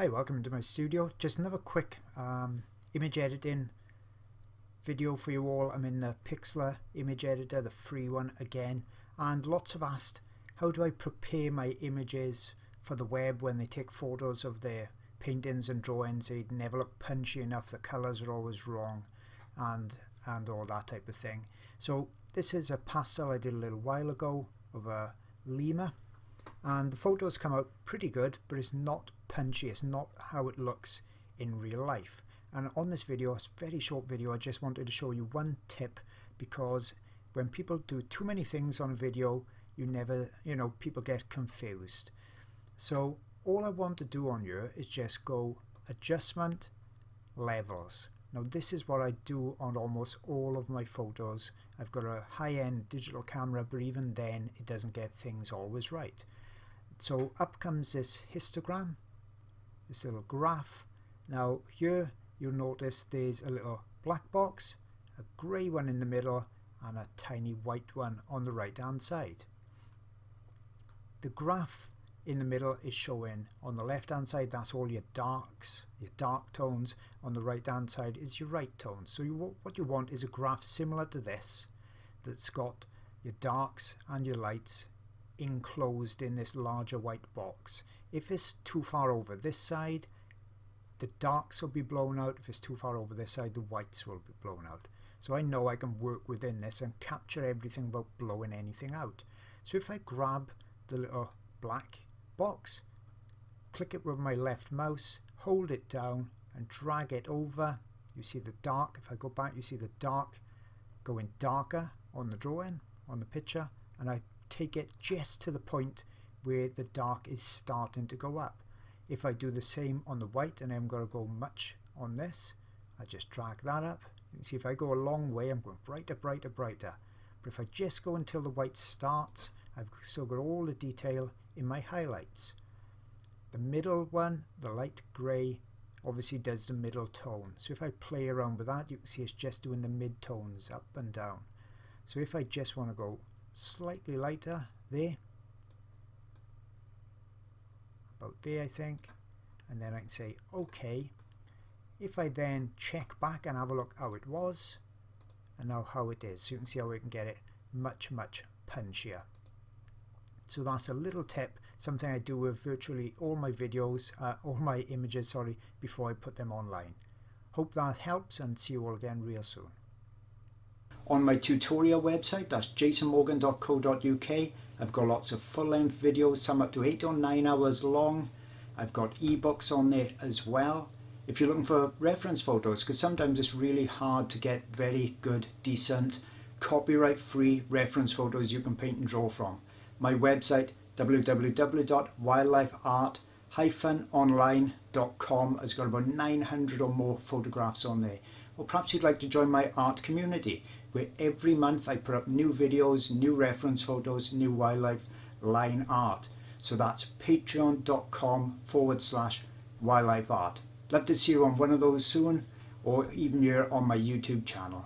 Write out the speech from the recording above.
Hi, welcome to my studio. Just another quick um, image editing video for you all. I'm in the Pixlr image editor, the free one again, and lots have asked how do I prepare my images for the web when they take photos of their paintings and drawings. They never look punchy enough, the colours are always wrong, and, and all that type of thing. So this is a pastel I did a little while ago of a lemur and the photos come out pretty good but it's not punchy it's not how it looks in real life. And on this video it's very short video I just wanted to show you one tip because when people do too many things on video you never you know people get confused. So all I want to do on here is just go adjustment levels now this is what I do on almost all of my photos. I've got a high-end digital camera but even then it doesn't get things always right. So up comes this histogram, this little graph. Now here you'll notice there's a little black box, a grey one in the middle and a tiny white one on the right hand side. The graph in the middle is showing. On the left hand side that's all your darks your dark tones. On the right hand side is your right tones. So you, what you want is a graph similar to this that's got your darks and your lights enclosed in this larger white box. If it's too far over this side the darks will be blown out. If it's too far over this side the whites will be blown out. So I know I can work within this and capture everything without blowing anything out. So if I grab the little black box, click it with my left mouse, hold it down and drag it over. You see the dark, if I go back you see the dark going darker on the drawing, on the picture, and I take it just to the point where the dark is starting to go up. If I do the same on the white and I'm going to go much on this, I just drag that up. You can see if I go a long way I'm going brighter, brighter, brighter. But if I just go until the white starts, I've still got all the detail in my highlights. The middle one, the light grey, obviously does the middle tone. So if I play around with that, you can see it's just doing the mid tones up and down. So if I just want to go slightly lighter there, about there I think, and then I can say OK. If I then check back and have a look how it was, and now how it is, so you can see how we can get it much, much punchier. So that's a little tip, something I do with virtually all my videos, uh, all my images, sorry, before I put them online. Hope that helps and see you all again real soon. On my tutorial website, that's jasonmorgan.co.uk, I've got lots of full-length videos, some up to 8 or 9 hours long. I've got ebooks on there as well. If you're looking for reference photos, because sometimes it's really hard to get very good, decent, copyright-free reference photos you can paint and draw from my website www.wildlifeart-online.com has got about 900 or more photographs on there. Or perhaps you'd like to join my art community where every month I put up new videos, new reference photos, new wildlife line art. So that's patreon.com forward slash wildlife art. Love to see you on one of those soon or even here on my YouTube channel.